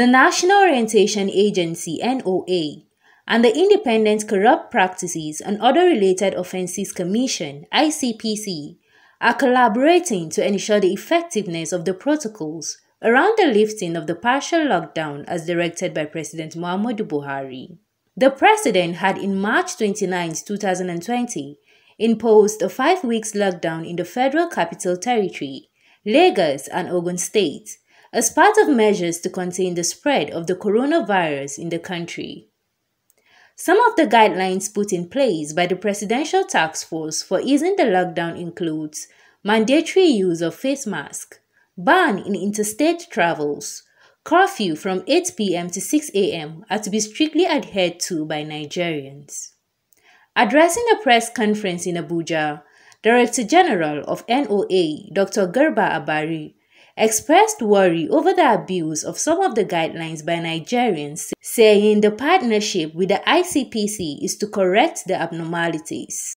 The National Orientation Agency NOA and the Independent Corrupt Practices and Other Related Offences Commission ICPC are collaborating to ensure the effectiveness of the protocols around the lifting of the partial lockdown as directed by President Muhammadu Buhari. The president had in March 29, 2020, imposed a five weeks lockdown in the Federal Capital Territory, Lagos, and Ogun State as part of measures to contain the spread of the coronavirus in the country. Some of the guidelines put in place by the Presidential Task Force for easing the lockdown includes mandatory use of face mask, ban in interstate travels, curfew from 8 p.m. to 6 a.m. are to be strictly adhered to by Nigerians. Addressing a press conference in Abuja, Director General of NOA, Dr. Garba Abari, expressed worry over the abuse of some of the guidelines by Nigerians, saying the partnership with the ICPC is to correct the abnormalities.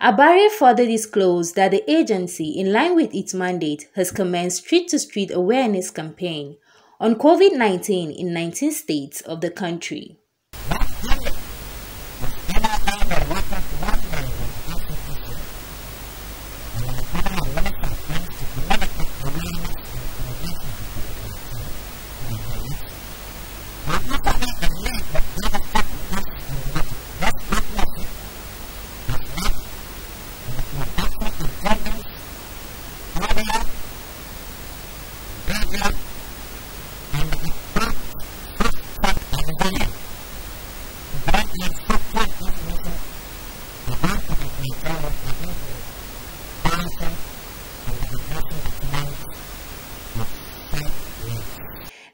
Abari further disclosed that the agency, in line with its mandate, has commenced street-to-street -street awareness campaign on COVID-19 in 19 states of the country.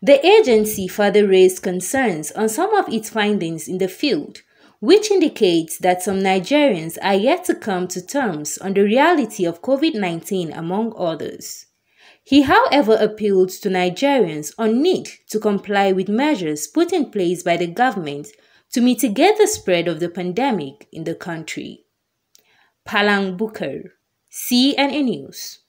The agency further raised concerns on some of its findings in the field, which indicates that some Nigerians are yet to come to terms on the reality of COVID 19, among others. He, however, appealed to Nigerians on need to comply with measures put in place by the government to mitigate the spread of the pandemic in the country. Palang Bukar, CNN News.